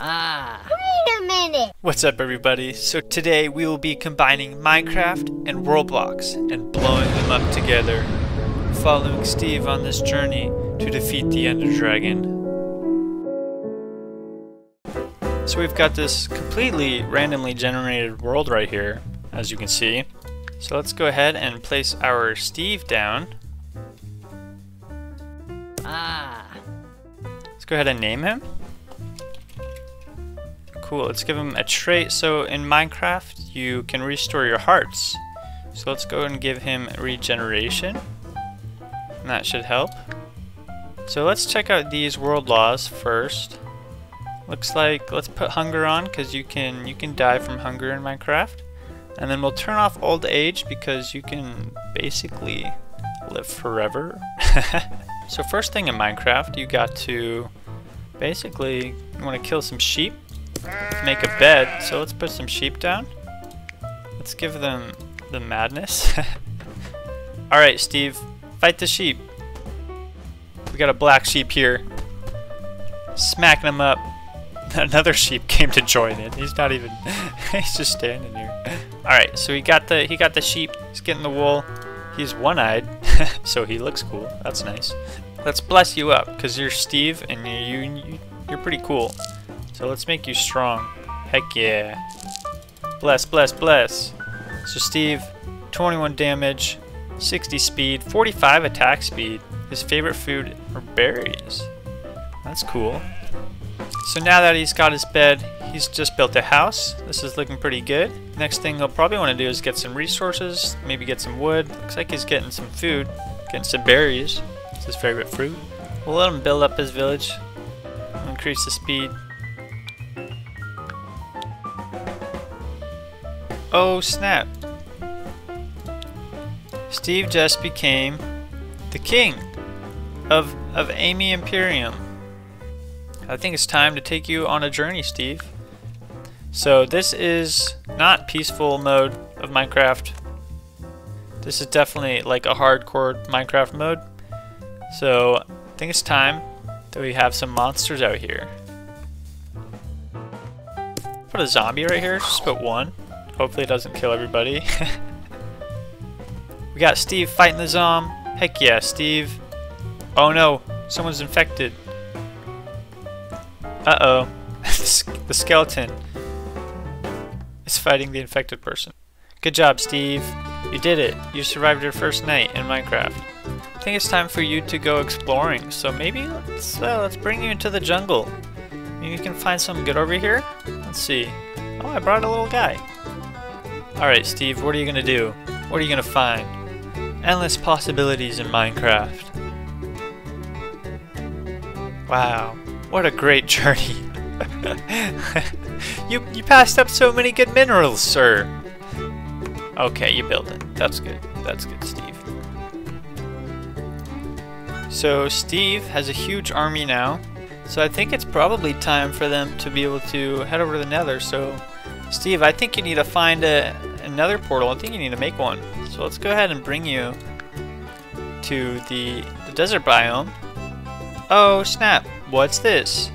Ah. Wait a minute. What's up everybody? So today we will be combining Minecraft and Worldbox and blowing them up together. Following Steve on this journey to defeat the Ender Dragon. So we've got this completely randomly generated world right here, as you can see. So let's go ahead and place our Steve down. Ah. Let's go ahead and name him. Cool, let's give him a trait. So in Minecraft, you can restore your hearts. So let's go and give him regeneration. And that should help. So let's check out these world laws first. Looks like let's put hunger on because you can you can die from hunger in Minecraft. And then we'll turn off old age because you can basically live forever. so first thing in Minecraft, you got to basically you want to kill some sheep make a bed. So let's put some sheep down. Let's give them the madness. Alright, Steve, fight the sheep. We got a black sheep here. Smacking him up. Another sheep came to join in. He's not even he's just standing here. Alright, so he got the he got the sheep, he's getting the wool. He's one-eyed, so he looks cool. That's nice. Let's bless you up, because you're Steve and you, you you're pretty cool. So let's make you strong. Heck yeah. Bless, bless, bless. So Steve, 21 damage, 60 speed, 45 attack speed. His favorite food are berries. That's cool. So now that he's got his bed, he's just built a house. This is looking pretty good. Next thing he'll probably want to do is get some resources, maybe get some wood. Looks like he's getting some food, getting some berries. It's his favorite fruit. We'll let him build up his village, increase the speed. Oh snap! Steve just became the king of, of Amy Imperium. I think it's time to take you on a journey, Steve. So this is not peaceful mode of Minecraft. This is definitely like a hardcore Minecraft mode. So I think it's time that we have some monsters out here. Put a zombie right here, just put one. Hopefully it doesn't kill everybody. we got Steve fighting the zom. Heck yeah, Steve. Oh no, someone's infected. Uh-oh. the skeleton is fighting the infected person. Good job, Steve. You did it. You survived your first night in Minecraft. I think it's time for you to go exploring, so maybe let's, uh, let's bring you into the jungle. Maybe you can find something good over here? Let's see. Oh, I brought a little guy. Alright, Steve, what are you gonna do? What are you gonna find? Endless possibilities in Minecraft. Wow. What a great journey. you, you passed up so many good minerals, sir. Okay, you built it. That's good. That's good, Steve. So Steve has a huge army now. So I think it's probably time for them to be able to head over to the nether. So Steve, I think you need to find a, another portal. I think you need to make one. So let's go ahead and bring you to the, the desert biome. Oh snap, what's this?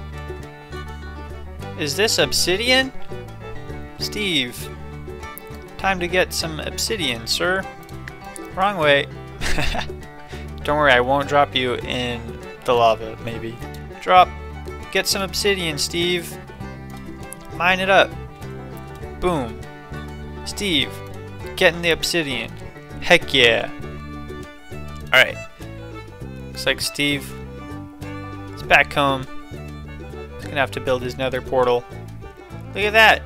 Is this obsidian? Steve, time to get some obsidian, sir. Wrong way. Don't worry, I won't drop you in the lava, maybe. Drop. Get some obsidian, Steve. Mine it up. Boom. Steve, getting the obsidian. Heck yeah. Alright. Looks like Steve is back home. He's gonna have to build his nether portal. Look at that!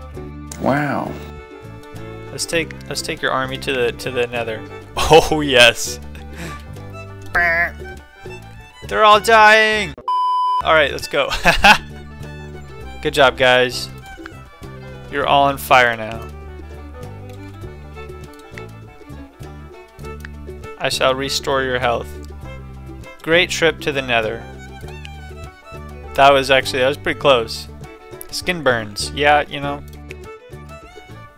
Wow. Let's take let's take your army to the to the nether. Oh yes. They're all dying! Alright, let's go. Good job guys. You're all on fire now. I shall restore your health. Great trip to the nether. That was actually, that was pretty close. Skin burns. Yeah, you know.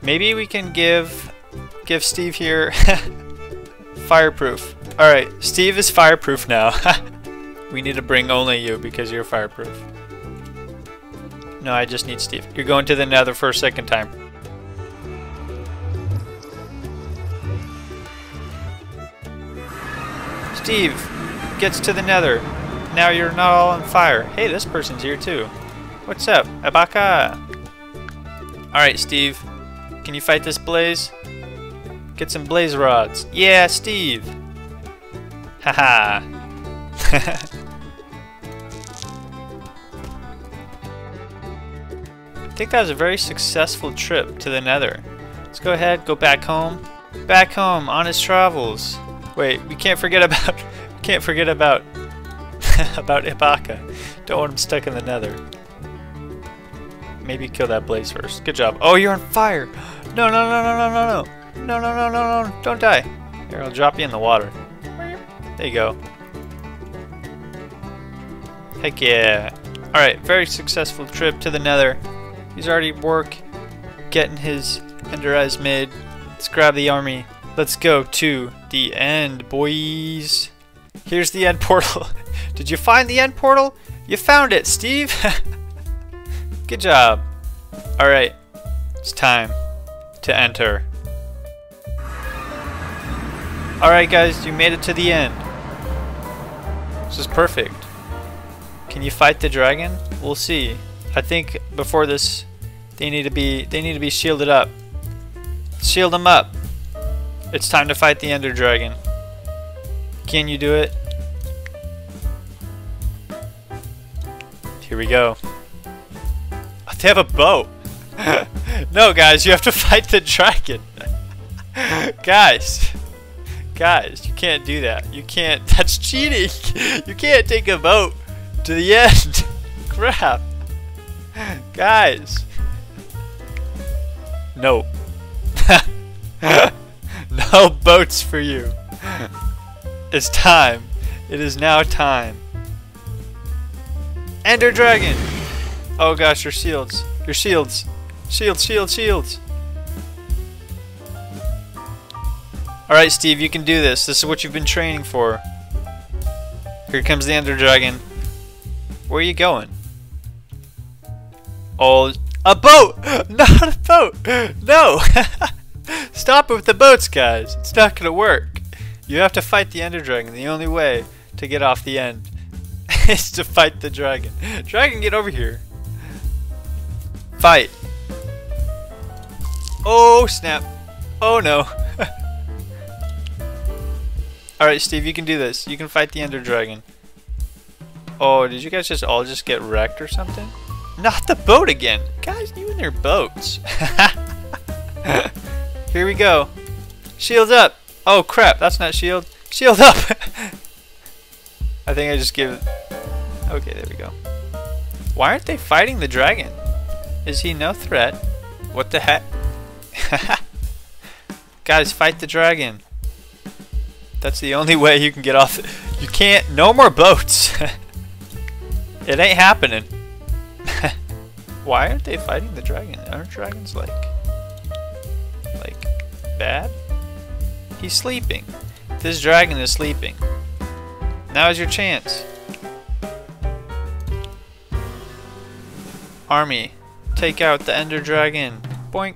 Maybe we can give, give Steve here fireproof. Alright, Steve is fireproof now. we need to bring only you because you're fireproof. No, I just need Steve. You're going to the nether for a second time. Steve gets to the nether. Now you're not all on fire. Hey, this person's here too. What's up, Abaka? Alright, Steve. Can you fight this blaze? Get some blaze rods. Yeah, Steve! Haha. I think that was a very successful trip to the nether. Let's go ahead, go back home. Back home on his travels. Wait, we can't forget about can't forget about about Ibaka. Don't want him stuck in the nether. Maybe kill that blaze first. Good job. Oh, you're on fire! No, no, no, no, no, no, no. No, no, no, no, no. Don't die. Here, I'll drop you in the water. There you go. Heck yeah. Alright, very successful trip to the nether. He's already work getting his ender eyes made. Let's grab the army. Let's go to the end, boys. Here's the end portal. Did you find the end portal? You found it, Steve. Good job. Alright, it's time to enter. Alright guys, you made it to the end. This is perfect. Can you fight the dragon? We'll see. I think before this they need to be they need to be shielded up. Shield them up. It's time to fight the Ender Dragon. Can you do it? Here we go. Oh, they have a boat. no, guys, you have to fight the dragon. guys. Guys, you can't do that. You can't. That's cheating. You can't take a boat to the end. Crap. Guys. No. No boats for you. It's time. It is now time. Ender Dragon! Oh gosh, your shields. Your shields. Shields, shields, shields. Alright, Steve, you can do this. This is what you've been training for. Here comes the Ender Dragon. Where are you going? Oh, a boat! Not a boat! No! Stop it with the boats, guys. It's not gonna work. You have to fight the Ender Dragon. The only way to get off the end is to fight the dragon. Dragon, get over here. Fight. Oh, snap. Oh, no. Alright, Steve, you can do this. You can fight the Ender Dragon. Oh, did you guys just all just get wrecked or something? Not the boat again! Guys, you and your boats. Here we go. Shield up! Oh crap, that's not shield. Shield up! I think I just give. Okay, there we go. Why aren't they fighting the dragon? Is he no threat? What the heck? Guys, fight the dragon. That's the only way you can get off. You can't. No more boats. it ain't happening. Why aren't they fighting the dragon? Aren't dragons like, like, bad? He's sleeping. This dragon is sleeping. Now is your chance. Army, take out the Ender Dragon. Boink.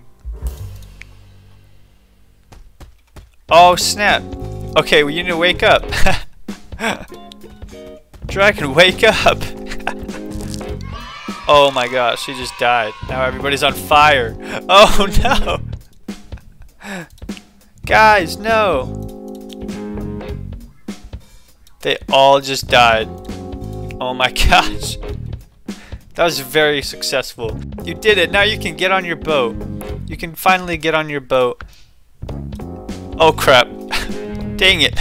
Oh snap. Okay, well you need to wake up. Dragon, wake up! oh my gosh, she just died. Now everybody's on fire. Oh no! Guys, no! They all just died. Oh my gosh. That was very successful. You did it. Now you can get on your boat. You can finally get on your boat. Oh crap. Dang it.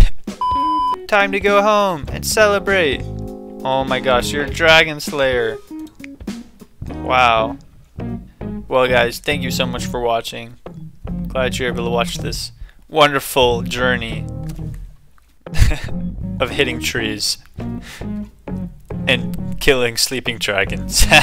Time to go home and celebrate. Oh my gosh, you're a dragon slayer. Wow. Well guys, thank you so much for watching. Glad you're able to watch this wonderful journey of hitting trees and killing sleeping dragons.